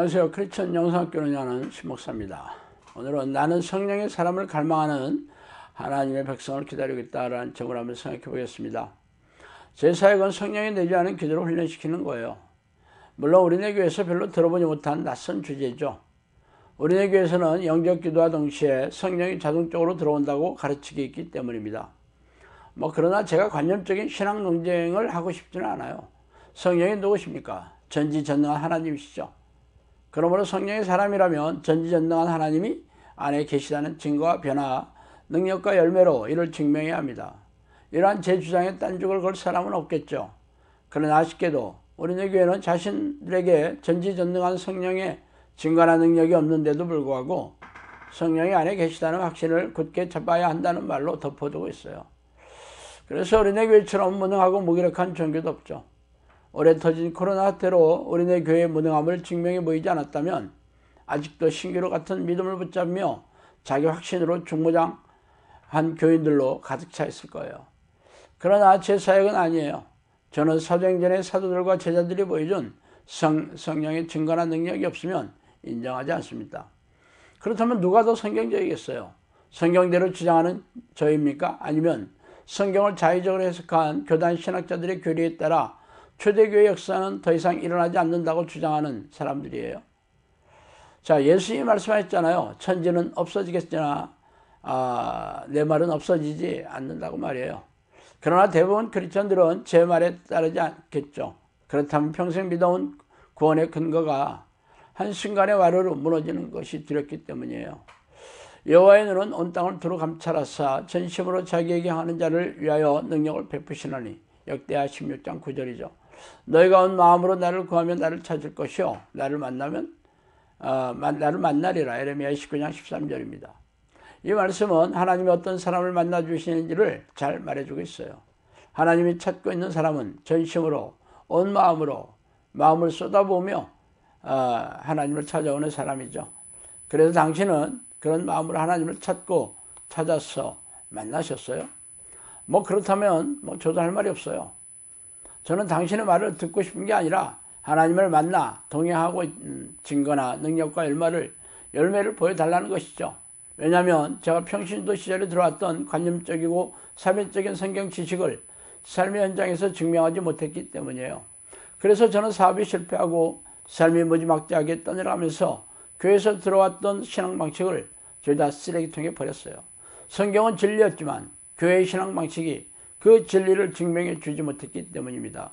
안녕하세요. 크리스천 영상학교를 여는 신목사입니다. 오늘은 나는 성령의 사람을 갈망하는 하나님의 백성을 기다리고 있다라는 점을 한번 생각해 보겠습니다. 제 사역은 성령이 않은 기도를 훈련시키는 거예요. 물론 우리네 교회에서 별로 들어보지 못한 낯선 주제죠. 우리네 교회에서는 영적 기도와 동시에 성령이 자동적으로 들어온다고 가르치기 있기 때문입니다. 뭐 그러나 제가 관념적인 신앙 논쟁을 하고 싶지는 않아요. 성령이 누구십니까? 전지전능한 하나님이시죠. 그러므로 성령의 사람이라면 전지전능한 하나님이 안에 계시다는 증거와 변화, 능력과 열매로 이를 증명해야 합니다. 이러한 제 주장에 딴죽을 걸 사람은 없겠죠. 그러나 아쉽게도 우리네 교회는 자신들에게 전지전능한 성령의 증거나 능력이 없는데도 불구하고 성령이 안에 계시다는 확신을 굳게 잡아야 한다는 말로 덮어두고 있어요. 그래서 우리네 교회처럼 무능하고 무기력한 종교도 없죠. 올해 터진 코로나 사태로 우리네 교회의 무능함을 증명해 보이지 않았다면 아직도 신기루 같은 믿음을 붙잡며 자기 확신으로 중무장한 교인들로 가득 차 있을 거예요. 그러나 제 사역은 아니에요. 저는 사도행전의 사도들과 제자들이 보여준 성, 성령의 증거나 능력이 없으면 인정하지 않습니다. 그렇다면 누가 더 성경적이겠어요? 성경대로 주장하는 저입니까? 아니면 성경을 자의적으로 해석한 교단 신학자들의 교리에 따라 초대교회 역사는 더 이상 일어나지 않는다고 주장하는 사람들이에요. 자, 예수님이 말씀하셨잖아요. 천지는 없어지겠으나 아, 내 말은 없어지지 않는다고 말이에요. 그러나 대부분 크리스천들은 제 말에 따르지 않겠죠. 그렇다면 평생 믿어온 구원의 근거가 한순간에 와르르 무너지는 것이 두렵기 때문이에요. 여호와의 눈은 온 땅을 두루 감찰하사 전심으로 자기에게 하는 자를 위하여 능력을 베푸시나니 역대하 16장 9절이죠. 너희가 온 마음으로 나를 구하면 나를 찾을 것이요 나를 만나면 어, 나를 만나리라 에레미야 19장 13절입니다. 이 말씀은 하나님이 어떤 사람을 만나 주시는지를 잘 말해주고 있어요. 하나님이 찾고 있는 사람은 전심으로 온 마음으로 마음을 쏟아보며 어, 하나님을 찾아오는 사람이죠. 그래서 당신은 그런 마음으로 하나님을 찾고 찾아서 만나셨어요. 뭐 그렇다면 뭐 저도 할 말이 없어요. 저는 당신의 말을 듣고 싶은 게 아니라 하나님을 만나 동행하고 증거나 능력과 열매를 열매를 보여달라는 것이죠. 왜냐하면 제가 평신도 시절에 들어왔던 관념적이고 사면적인 성경 지식을 삶의 현장에서 증명하지 못했기 때문이에요. 그래서 저는 사업이 실패하고 삶이 무지막지하게 떠내려가면서 교회에서 들어왔던 신앙 방식을 죄다 쓰레기통에 버렸어요. 성경은 진리였지만 교회의 신앙 방식이 그 진리를 증명해 주지 못했기 때문입니다.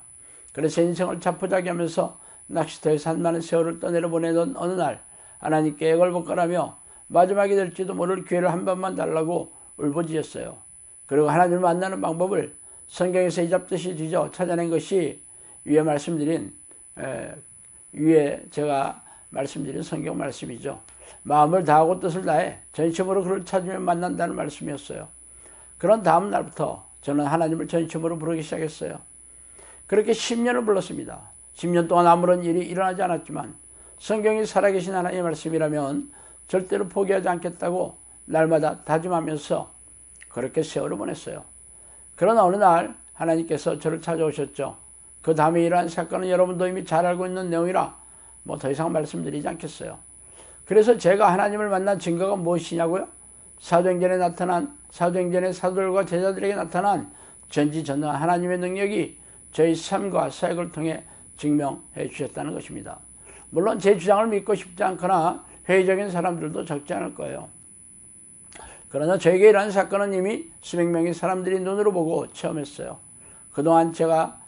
그래서 인생을 자포자기 하면서 낚시터에서 한 많은 세월을 떠내려 보내던 어느 날 하나님께 애걸복걸하며 마지막이 될지도 모를 기회를 한 번만 달라고 울부짖었어요. 그리고 하나님을 만나는 방법을 성경에서 이잡듯이 뒤져 찾아낸 것이 위에 말씀드린 에, 위에 제가 말씀드린 성경 말씀이죠. 마음을 다하고 뜻을 다해 전심으로 그를 찾으면 만난다는 말씀이었어요. 그런 다음 날부터 저는 하나님을 전심으로 부르기 시작했어요. 그렇게 10년을 불렀습니다. 10년 동안 아무런 일이 일어나지 않았지만 성경이 살아계신 하나님의 말씀이라면 절대로 포기하지 않겠다고 날마다 다짐하면서 그렇게 세월을 보냈어요. 그러나 어느 날 하나님께서 저를 찾아오셨죠. 그 다음에 일어난 사건은 여러분도 이미 잘 알고 있는 내용이라 뭐 더 이상 말씀드리지 않겠어요. 그래서 제가 하나님을 만난 증거가 무엇이냐고요? 사도행전에 나타난 사도행전의 사도들과 제자들에게 나타난 전지전능한 하나님의 능력이 저희 삶과 사역을 통해 증명해 주셨다는 것입니다. 물론 제 주장을 믿고 싶지 않거나 회의적인 사람들도 적지 않을 거예요. 그러나 저에게 이러한 사건은 이미 수백 명의 사람들이 눈으로 보고 체험했어요. 그동안 제가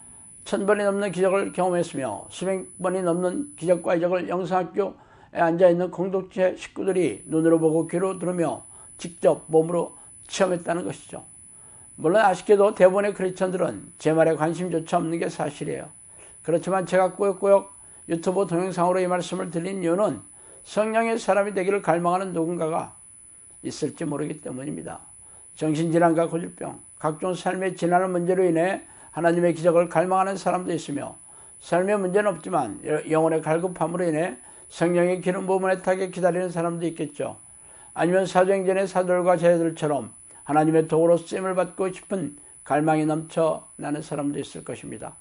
천 번이 넘는 기적을 경험했으며 수백 번이 넘는 기적과 이적을 영상학교에 앉아있는 공동체 식구들이 눈으로 보고 귀로 들으며 직접 몸으로 체험했다는 것이죠. 물론 아쉽게도 대부분의 크리스천들은 제 말에 관심조차 없는 게 사실이에요. 그렇지만 제가 꾸역꾸역 유튜브 동영상으로 이 말씀을 드린 이유는 성령의 사람이 되기를 갈망하는 누군가가 있을지 모르기 때문입니다. 정신질환과 고질병, 각종 삶의 지나는 문제로 인해 하나님의 기적을 갈망하는 사람도 있으며 삶의 문제는 없지만 영혼의 갈급함으로 인해 성령의 기름 부분에 타게 기다리는 사람도 있겠죠. 아니면 사도행전의 사도들과 제자들처럼 하나님의 도구로 쓰임을 받고 싶은 갈망이 넘쳐 나는 사람도 있을 것입니다.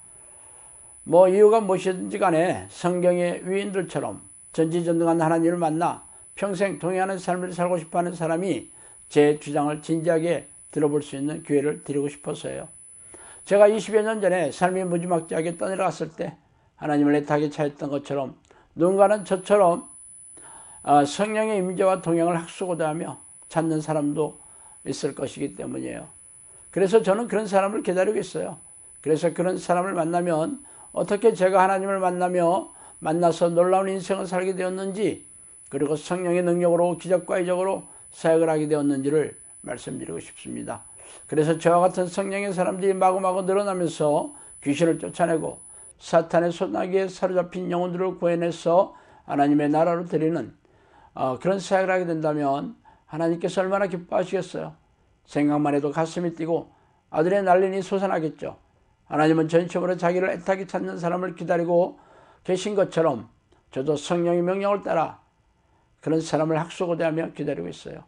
뭐 이유가 무엇이든지 간에 성경의 위인들처럼 전지전능한 하나님을 만나 평생 동행하는 삶을 살고 싶어하는 사람이 제 주장을 진지하게 들어볼 수 있는 기회를 드리고 싶어서요. 제가 20여 년 전에 삶이 무지막지하게 떠내려갔을 때 하나님을 애타게 찾았던 것처럼 누군가는 저처럼 아, 성령의 임재와 동행을 학수고자 하며 찾는 사람도 있을 것이기 때문이에요. 그래서 저는 그런 사람을 기다리고 있어요. 그래서 그런 사람을 만나면 어떻게 제가 하나님을 만나며 만나서 놀라운 인생을 살게 되었는지 그리고 성령의 능력으로 기적과 이적으로 사역을 하게 되었는지를 말씀드리고 싶습니다. 그래서 저와 같은 성령의 사람들이 마구마구 늘어나면서 귀신을 쫓아내고 사탄의 소나기에 사로잡힌 영혼들을 구해내서 하나님의 나라로 드리는 어, 그런 사역을 하게 된다면 하나님께서 얼마나 기뻐하시겠어요. 생각만 해도 가슴이 뛰고 아들의 난린이 솟아나겠죠. 하나님은 전심으로 자기를 애타게 찾는 사람을 기다리고 계신 것처럼 저도 성령의 명령을 따라 그런 사람을 학수고대하며 기다리고 있어요.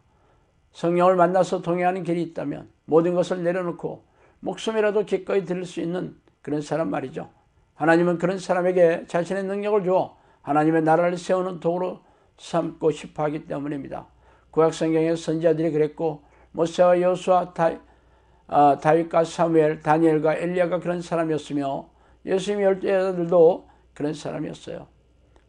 성령을 만나서 동행하는 길이 있다면 모든 것을 내려놓고 목숨이라도 기꺼이 들을 수 있는 그런 사람 말이죠. 하나님은 그런 사람에게 자신의 능력을 주어 하나님의 나라를 세우는 도구로 삼고 싶어 하기 때문입니다. 구약 성경의 선지자들이 그랬고 모세와 여수와 다, 아, 다윗과 사무엘, 다니엘과 엘리야가 그런 사람이었으며 예수님의 열두 여자들도 그런 사람이었어요.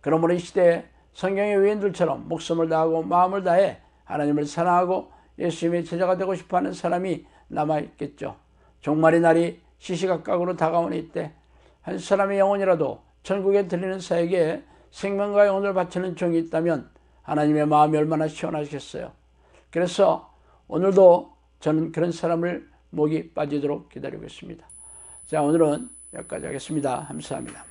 그러므로 이 시대에 성경의 위인들처럼 목숨을 다하고 마음을 다해 하나님을 사랑하고 예수님의 제자가 되고 싶어하는 사람이 남아있겠죠. 종말의 날이 시시각각으로 다가오는 이때 한 사람의 영혼이라도 천국에 들리는 사에게 생명과 영혼을 바치는 종이 있다면 하나님의 마음이 얼마나 시원하시겠어요. 그래서 오늘도 저는 그런 사람을 목이 빠지도록 기다리고 있습니다. 자 오늘은 여기까지 하겠습니다. 감사합니다.